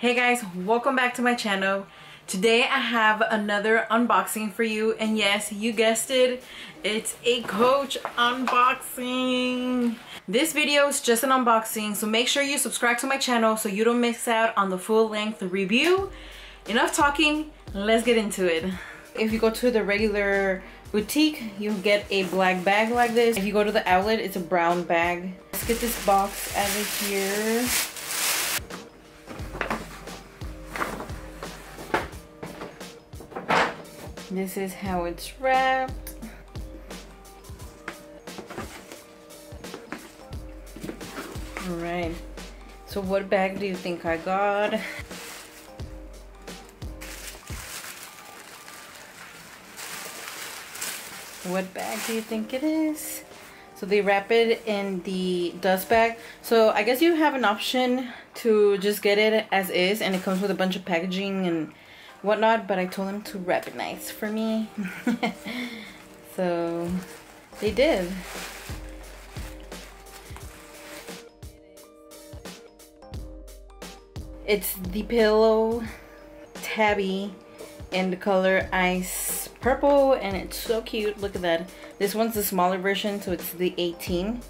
Hey guys, welcome back to my channel. Today I have another unboxing for you and yes, you guessed it, it's a Coach unboxing. This video is just an unboxing so make sure you subscribe to my channel so you don't miss out on the full length review. Enough talking, let's get into it. If you go to the regular boutique, you'll get a black bag like this. If you go to the outlet, it's a brown bag. Let's get this box out of here. This is how it's wrapped. Alright, so what bag do you think I got? What bag do you think it is? So they wrap it in the dust bag. So I guess you have an option to just get it as is and it comes with a bunch of packaging and whatnot, but I told them to wrap it nice for me. so they did. It's the pillow tabby in the color ice purple and it's so cute. Look at that. This one's the smaller version so it's the 18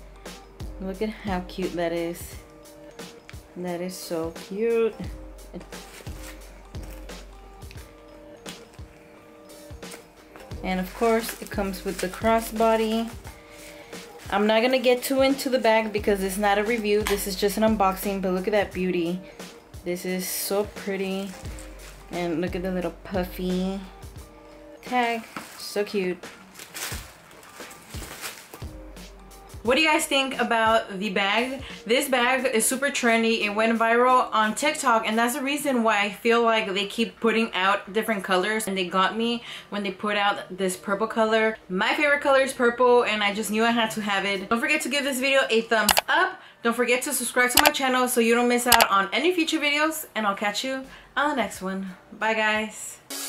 look at how cute that is. That is so cute and of course it comes with the crossbody. I'm not gonna get too into the bag because it's not a review. This is just an unboxing but look at that beauty. This is so pretty. And look at the little puffy tag. So cute What do you guys think about the bag? This bag is super trendy. It went viral on TikTok and that's the reason why I feel like they keep putting out different colors and they got me when they put out this purple color. My favorite color is purple and I just knew I had to have it. Don't forget to give this video a thumbs up. Don't forget to subscribe to my channel so you don't miss out on any future videos and I'll catch you on the next one. Bye guys.